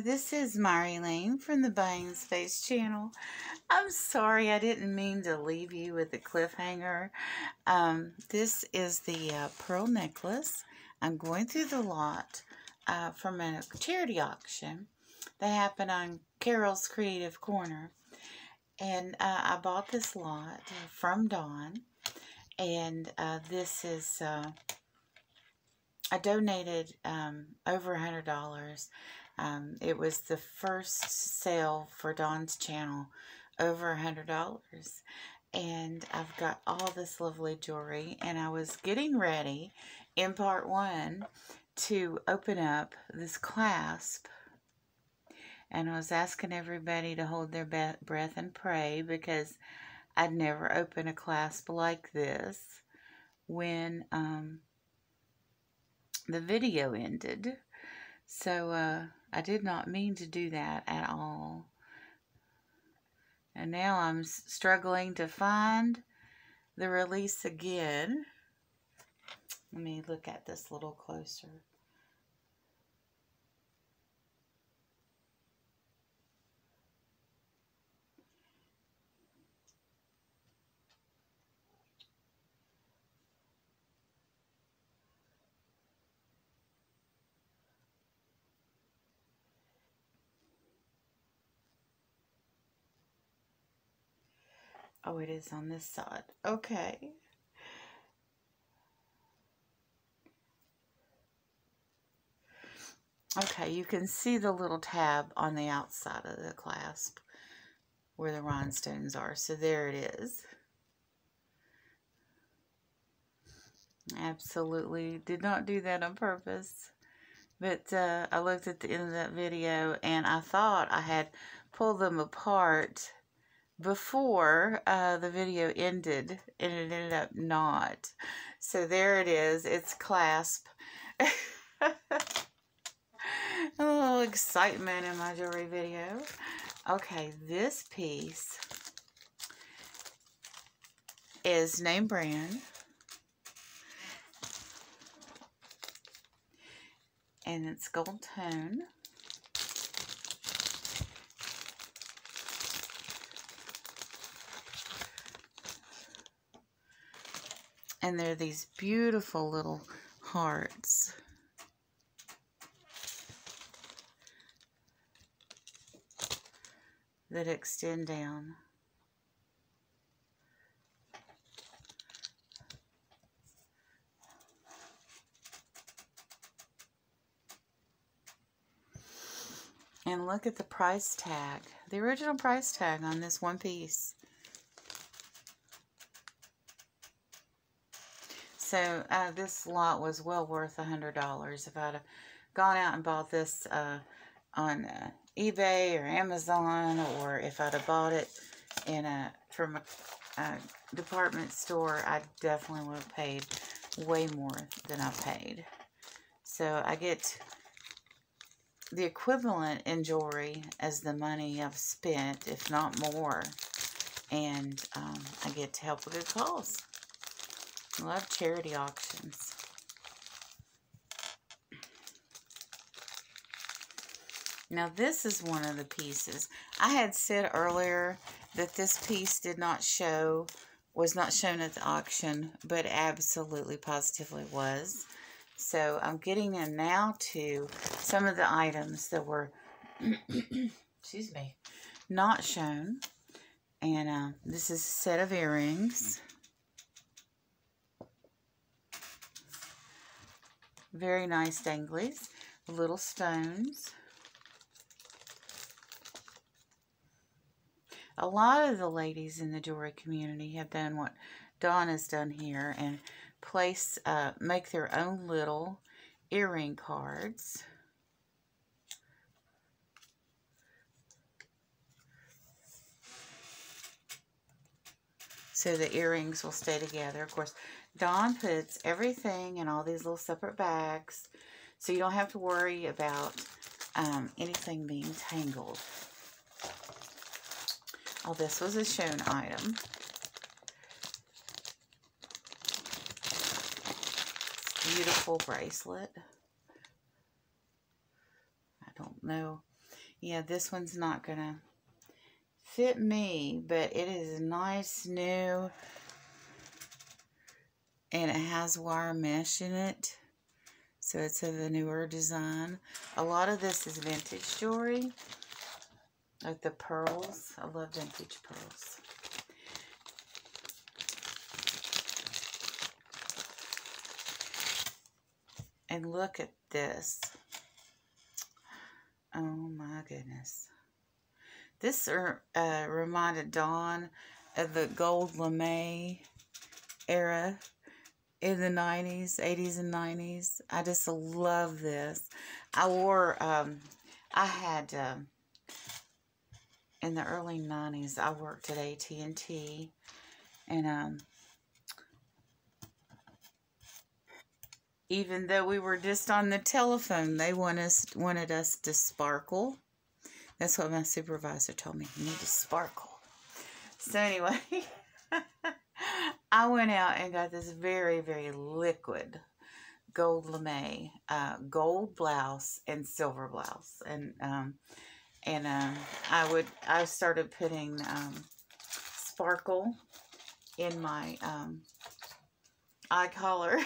Hi, this is Mari Lane from the Buying Space channel. I'm sorry I didn't mean to leave you with a cliffhanger. Um, this is the uh, pearl necklace. I'm going through the lot uh, from a charity auction that happened on Carol's Creative Corner. And uh, I bought this lot from Dawn. And uh, this is, uh, I donated um, over a $100 um, it was the first sale for Dawn's channel, over a hundred dollars. And I've got all this lovely jewelry, and I was getting ready in part one to open up this clasp. And I was asking everybody to hold their breath and pray because I'd never opened a clasp like this when um, the video ended. So, uh, I did not mean to do that at all. And now I'm struggling to find the release again. Let me look at this a little closer. Oh, it is on this side. Okay. Okay, you can see the little tab on the outside of the clasp where the rhinestones are. So there it is. Absolutely did not do that on purpose. But uh, I looked at the end of that video and I thought I had pulled them apart before uh, the video ended and it ended up not. So there it is. It's clasp. A little excitement in my jewelry video. Okay, this piece is name brand. And it's gold tone. And they're these beautiful little hearts. that extend down. And look at the price tag. The original price tag on this one piece. So uh, this lot was well worth a $100. If I'd have gone out and bought this uh, on uh, eBay or Amazon, or if I'd have bought it in a from a, a department store, I definitely would have paid way more than I paid. So I get the equivalent in jewelry as the money I've spent, if not more. And um, I get to help a good cause. Love charity auctions. Now this is one of the pieces. I had said earlier that this piece did not show, was not shown at the auction, but absolutely positively was. So I'm getting in now to some of the items that were, excuse me, not shown. And uh, this is a set of earrings. Very nice danglies. Little stones. A lot of the ladies in the jewelry community have done what Dawn has done here and place, uh, make their own little earring cards. So the earrings will stay together. Of course, Dawn puts everything in all these little separate bags so you don't have to worry about um, anything being tangled. Oh, this was a shown item. Beautiful bracelet. I don't know Yeah, this one's not going to fit me, but it is nice, new, and it has wire mesh in it. So it's of a newer design. A lot of this is vintage jewelry. Like the pearls. I love vintage pearls. And look at this. Oh my goodness. This uh, reminded Dawn of the gold lame era in the 90s, 80s and 90s. I just love this. I wore, um, I had, um, in the early 90s, I worked at AT&T, and, um, even though we were just on the telephone, they want us, wanted us to sparkle that's what my supervisor told me. You need to sparkle. So anyway, I went out and got this very, very liquid gold lame, uh, gold blouse and silver blouse. And, um, and, um, I would, I started putting, um, sparkle in my, um, eye collar.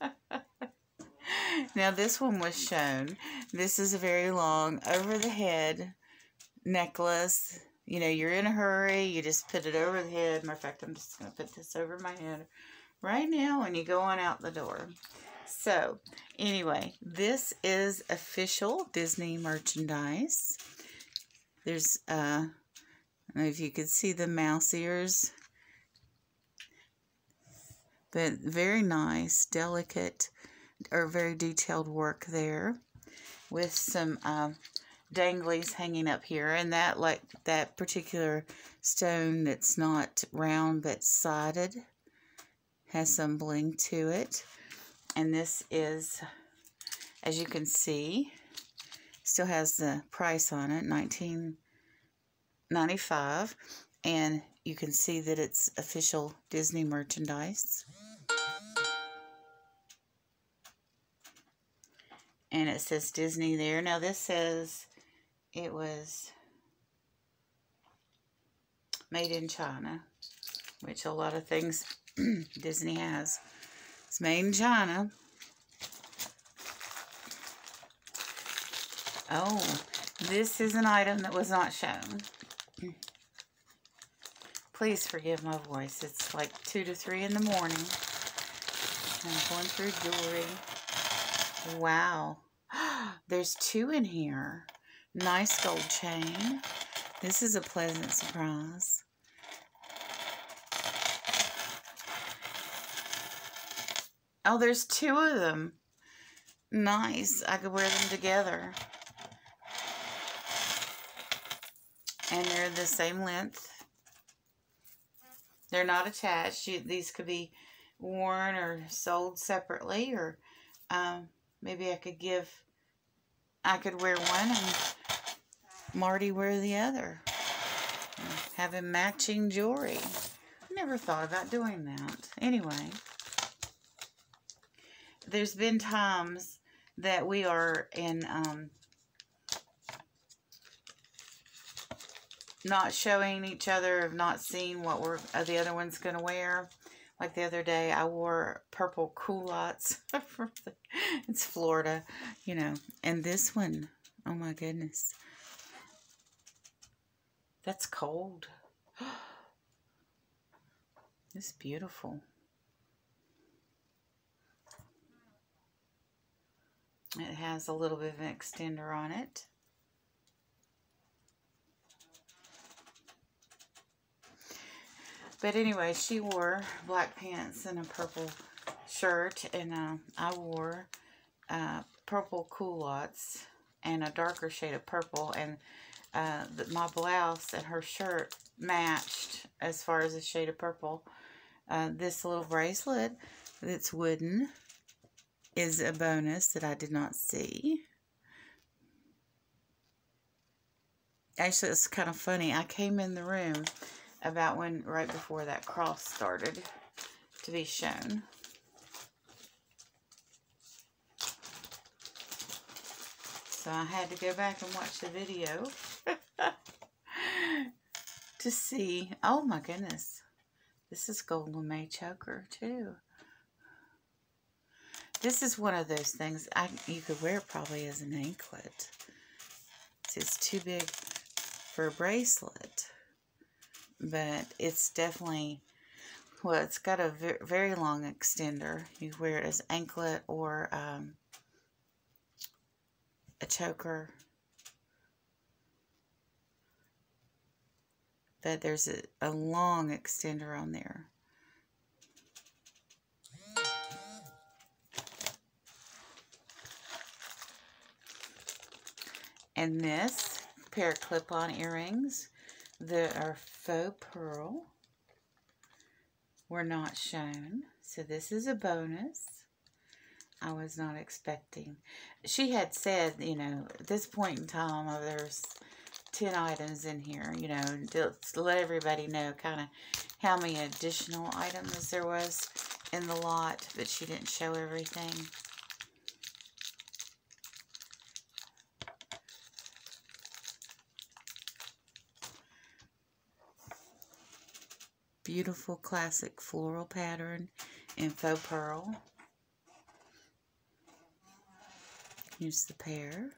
now this one was shown. This is a very long over the head necklace. You know, you're in a hurry, you just put it over the head. Matter of fact, I'm just going to put this over my head right now and you go on out the door. So, anyway, this is official Disney merchandise. There's, uh, if you could see the mouse ears but very nice, delicate, or very detailed work there with some um, danglies hanging up here and that like that particular stone that's not round but sided has some bling to it. And this is as you can see still has the price on it 1995 and you can see that it's official Disney merchandise. And it says Disney there. Now this says it was made in China, which a lot of things Disney has. It's made in China. Oh, this is an item that was not shown. Please forgive my voice. It's like 2 to 3 in the morning. I'm going through jewelry. Wow. There's two in here. Nice gold chain. This is a pleasant surprise. Oh, there's two of them. Nice. I could wear them together. And they're the same length. They're not attached. You, these could be worn or sold separately or um, maybe I could give, I could wear one and Marty wear the other. Having matching jewelry. I never thought about doing that. Anyway, there's been times that we are in um, not showing each other, of not seeing what we're uh, the other one's going to wear. Like the other day, I wore purple culottes. it's Florida, you know. And this one, oh my goodness. That's cold. it's beautiful. It has a little bit of an extender on it. But anyway, she wore black pants and a purple shirt, and uh, I wore uh, purple culottes and a darker shade of purple, and uh, the, my blouse and her shirt matched as far as the shade of purple. Uh, this little bracelet that's wooden is a bonus that I did not see. Actually, it's kind of funny. I came in the room about when, right before that cross started to be shown. So I had to go back and watch the video to see. Oh my goodness. This is gold lame Choker too. This is one of those things, I you could wear probably as an anklet. It's too big for a bracelet. But it's definitely, well, it's got a very long extender. You wear it as anklet or um, a choker. But there's a, a long extender on there. And this pair of clip-on earrings that are faux pearl were not shown. So this is a bonus. I was not expecting. She had said, you know, at this point in time, oh, there's 10 items in here, you know, to let everybody know kind of how many additional items there was in the lot, but she didn't show everything. Beautiful classic floral pattern in faux pearl. Here's the pair.